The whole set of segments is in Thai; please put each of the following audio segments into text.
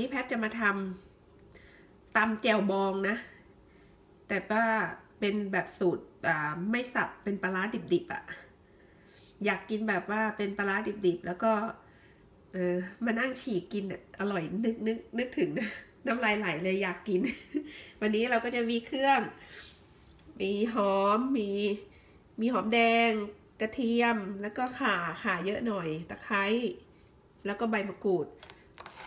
นี่แพทจะมาทำตำแจวบองนะ แต่ว่าเป็นแบบสูตรอ่าไม่สับเป็นปลาดิบๆอะ่ะ อยากกินแบบว่าเป็นปลาดิบๆ แล้วก็เออมานั่งฉีกกินอะอร่อยนึกนึกนึกถึงน้ำลายไหลเลยอยากกิน วันนี้เราก็จะมีเครื่อง มีหอมมีมีหอมแดงกระเทียมแล้วก็ข่าข่าเยอะหน่อยตะไคร้แล้วก็ใบมะกรูด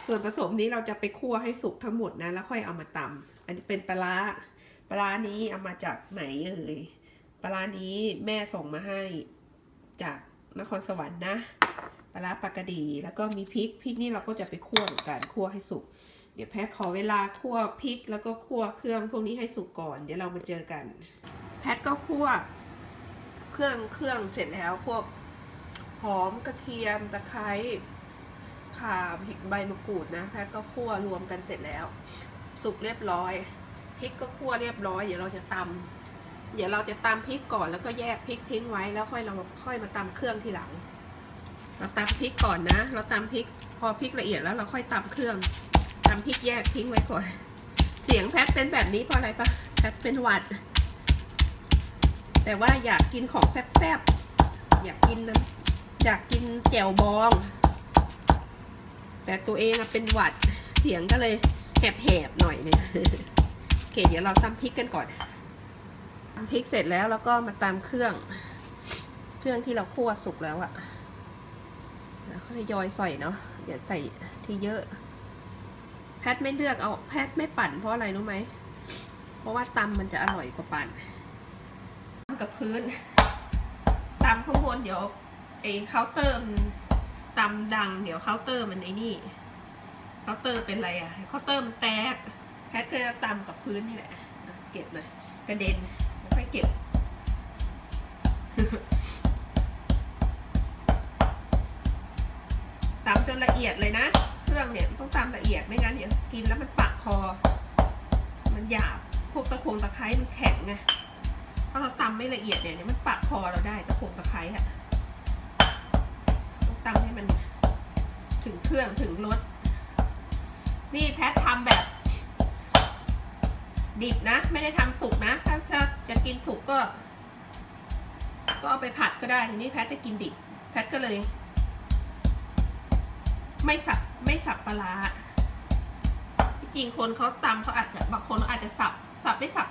ส่วนผสมนี้เราจะไปคั่วให้สุกทั้งหมดนะ แล้วค่อยเอามาตำอันนี้เป็นปลาร้าปลานี้เอามาจากไหนเอ่ยปลานี้แม่ส่งมาให้จากนครสวรรค์นะปลาร้าปากระดีแล้วก็มีพริกพริกนี่เราก็จะไปคั่วเหมือนกันคั่วให้สุก เดี๋ยวแพทขอเวลาคั่วพริกแล้วก็คั่วเครื่องพวกนี้ให้สุกก่อน เดี๋ยวเรามาเจอกัน แพทก็คั่ว เครื่องเครื่องเสร็จแล้วพวกหอมกระเทียมตะไคร้ ข่าพริกใบมะกรูดนะแพทก็คั่วรวมกันเสร็จแล้ว สุกเรียบร้อยพริกก็คั่วเรียบร้อยเดี๋ยวเราจะตำเดี๋ยวเราจะตำพริกก่อนแล้วก็แยกพริกทิ้งไว้แล้วค่อยเราค่อยมาตำเครื่องทีหลัง เราตำพริกก่อนนะ เราตำพริกพอพริกละเอียดแล้วเราค่อยตำเครื่องตำพริกแยกทิ้งไว้ก่อน เสียงแพทเป็นแบบนี้เพราะอะไรปะแพทเป็นหวัด แต่ว่าอยากกินของแซ่บๆอยากกินนะอยากกินแจ่วบอง แต่ตัวเองอะเป็นหวัดเสียงก็เลยแหบๆหน่อยเนี่ยโอเค เดี๋ยวเราตำพริกกันก่อนตำพริกเสร็จแล้วแล้วก็มาตำเครื่อง เครื่องที่เราคั่วสุกแล้วอะแล้วก็ทยอยใส่เนาะอย่าใส่ที่เยอะ แพทไม่เลือกเอาแพทไม่ปั่นเพราะอะไรรู้ไหมเพราะว่าตำมันจะอร่อยกว่าปั่นตำกับพื้นตำข้างบนเดี๋ยวไอ้เคาน์เตอร์มัน ตำดัง เดี๋ยวเคาน์เตอร์มันไอ้นี่เคาน์เตอร์เป็นอะไรอะเคาน์เตอร์มันแตกแพทก็จะตำกับพื้นนี่แหละเก็บหน่อยกระเด็นแล้วค่อยเก็บตำจนละเอียดเลยนะ เครื่องเนี่ยต้องตำละเอียดไม่งั้นเดี๋ยวกินแล้วมันปากคอ มันหยาบพวกตะโคงตะไคร้มันแข็งไงถ้าเราตำไม่ละเอียดเนี่ยมันปากคอเราได้ตะโขงตะไคร้อะ ตำให้มันถึงเครื่องถึงรสนี่แพททำแบบ ดิบนะ ไม่ได้ทำสุกนะ ถ้าถ้าจะกินสุกก็ ก็เอาไปผัดก็ได้ทีนี้แพทจะกินดิบ แพทก็เลย ไม่สับไม่สับปลาจริงคนเขาตำเขาอาจจะบางคนอาจจะสับ สับไม่สับ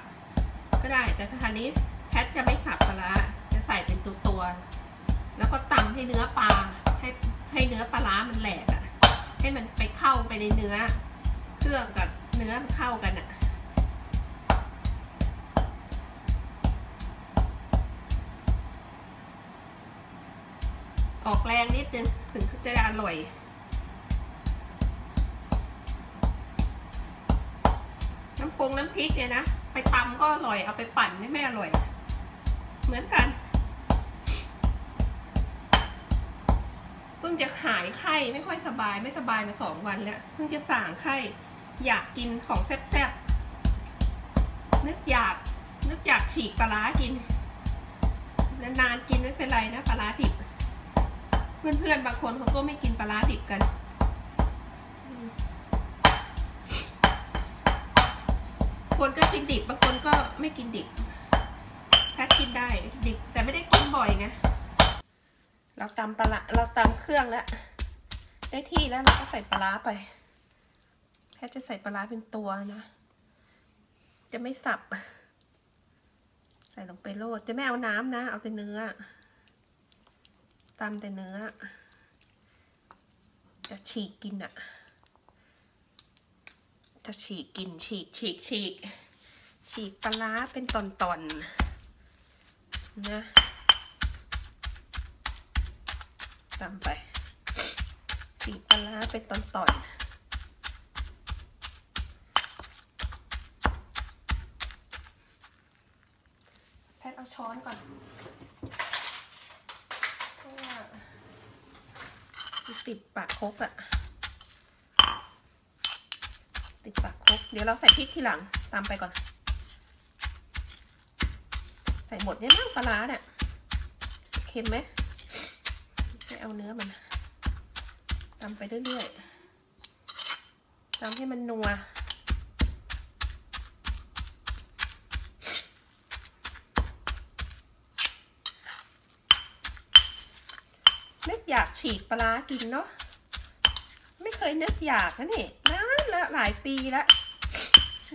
ก็ได้ แต่คราวนี้แพทจะไม่สับปลาจะใส่เป็นตัวตัวแล้วก็ตำให้เนื้อปลา ให้ให้เนื้อปลาร้ามันแหลกอะ่ะ ให้มันไปเข้าไปในเนื้อ เครื่องกับเนื้อมันเข้ากันอะ่ะออกแรงนิดนึงถึงจะอร่อย น้ำปรุงน้ำพริกเนี่ยนะ ไปตำก็อร่อยเอาไปปั่นนี่ไม่อร่อย เหมือนกัน งจะหายไข้ไม่ค่อยสบายไม่สบายมาสองวันแล้วเพิ่งจะสั่งไข้อยากกินของแซ่บๆนึกอยากนึกอยากฉีกปลาร้ากินนานๆกินไม่เป็นไรนะปลาร้าดิบ เพื่อนๆบางคนเขาก็ไม่กินปลาร้าดิบกันคนก็กินดิบบางคนก็ไม่กินดิบแพทกินได้ดิบแต่ไม่ได้กินบ่อยไง เราตำปลาเราตำเครื่องแล้วได้ที่แล้วเราก็ใส่ปลาไป แพทจะใส่ปลาเป็นตัวนะ จะไม่สับ ใส่ลงไปโรดจะไม่เอาน้ำนะ เอาแต่เนื้อตำแต่เนื้อ จะฉีกกินอะจะฉีกกินฉีกฉีกฉีกฉีกปลาเป็นตอนๆนะ ตามไปฉีปลาเป็นตอนแพทเอาช้อนก่อนเพราะว่าติดปากครกอะติดปากครกเดี๋ยวเราใส่พริกทีหลังตามไปก่อน ใส่หมดเนี่ยนั่งปลาร้าเนี่ยเค็มไหม ไม่เอาเนื้อมันตามไปเรื่อยๆทำให้มันนัวนึกอยากฉีกปลากินเนาะไม่เคยนึกอยากนะนี่นานละหลายปีละ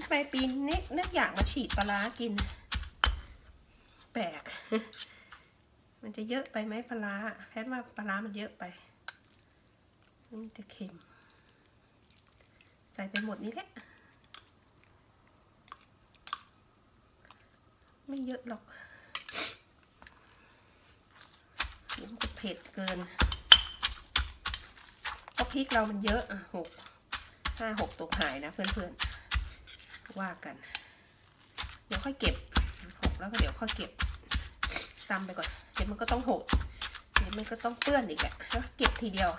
ไปปีนี้นึกอยากมาฉีกปลากิน แปลก มันจะเยอะไปไหมปลาร้าแพทว่าปลาร้ามันเยอะไปมันจะเค็ม ใส่ไปหมดนี้แหละ ไม่เยอะหรอกเดี๋ยวมันจะเผ็ดเกินเพราะพริกเรามันเยอะอะหกห้าหกตกหายนะเพื่อนๆ ว่ากัน เดี๋ยวค่อยเก็บหกแล้วก็เดี๋ยวค่อยเก็บตำไปก่อน เดี๋ยวมันก็ต้องหกเดี๋ยวมันก็ต้องเปื้อนอีกแหละแล้วเก็บทีเดียว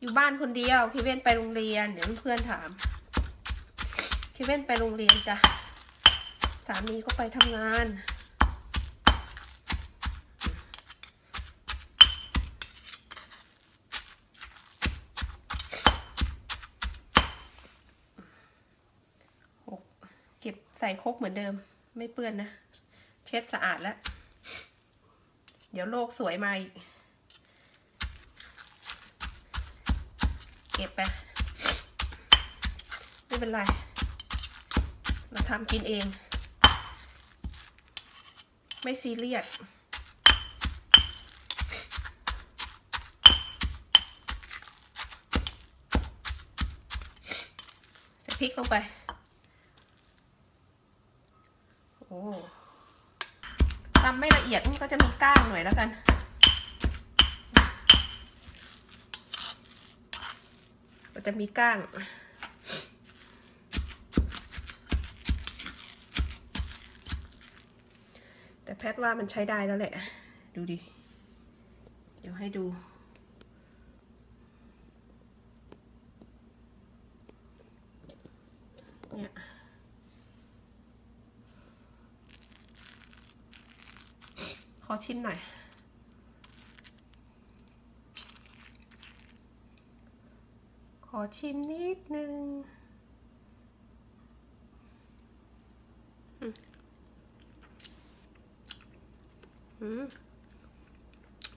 อยู่บ้านคนเดียวพี่เว้นไปโรงเรียนเดี๋ยวเพื่อนถามพี่เว้นไปโรงเรียนจ้ะสามีก็ไปทำงานหกเก็บใส่ครกเหมือนเดิม ไม่เปื้อนนะ เช็ดสะอาดแล้ว เดี๋ยวโลกสวยมาอีก เก็บไป ไม่เป็นไร เราทำกินเอง ไม่ซีเรียสใส่พริกลงไป โอ้ ทำไม่ละเอียดนี่ก็จะมีก้างหน่อยแล้วกัน ก็จะมีก้างแต่แพทว่ามันใช้ได้แล้วแหละ ดูดิ เดี๋ยวให้ดู เนี่ย ข อชิมหน่อย ขอชิมนิดนึงอืมอืม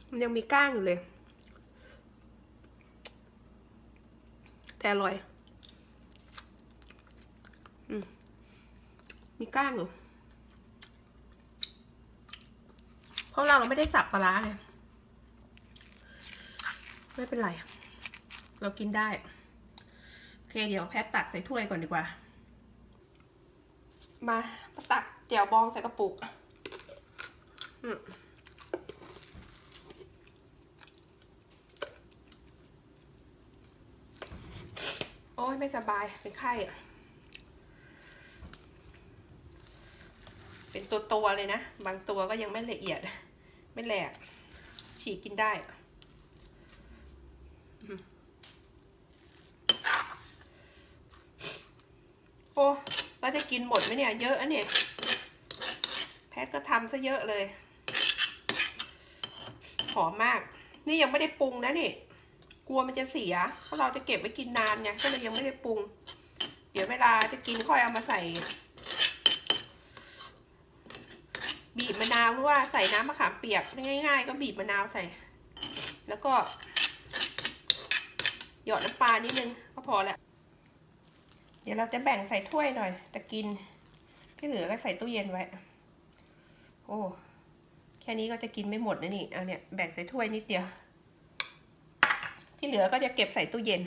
มันยังมีก้างอยู่เลย แต่อร่อยอืมมีก้างอยู่ เพ ราะเราเราไม่ได้สับปลาร้าไงไม่เป็นไร เรากินได้ โอเค เดี๋ยวแพทตักใส่ถ้วยก่อนดีกว่า มามาตักเจียวบองใส่กระปุกอืมโอ้ยไม่สบาย เป็นไข้อะเป็นตัวตัวๆเลยนะ บางตัวก็ยังไม่ละเอียด ไม่แหลก ฉีกกินได้ โอ้เราจะกินหมดไหมเนี่ย เยอะอะเนี่ย แพทย์ก็ทำซะเยอะเลย หอมมาก นี่ยังไม่ได้ปรุงนะนี่ กลัวมันจะเสีย เพราะเราจะเก็บไว้กินนานไง ก็เลยยังไม่ได้ปรุง เดี๋ยวเวลาจะกินค่อยเอามาใส่ บีบมะนาวหรือว่าใส่น้ำมะขามเปียกง่าย ๆ ก็บีบมะนาวใส่ แล้วก็ หยอดน้ำปลานิดนึงก็พอแล้วเดี๋ยวเราจะแบ่งใส่ถ้วยหน่อยจะกินที่เหลือก็ใส่ตู้เย็นไว้ โอ้แค่นี้ก็จะกินไม่หมดนะนี่เอาเนี่ยแบ่งใส่ถ้วยนิดเดียว ที่เหลือก็จะเก็บใส่ตู้เย็น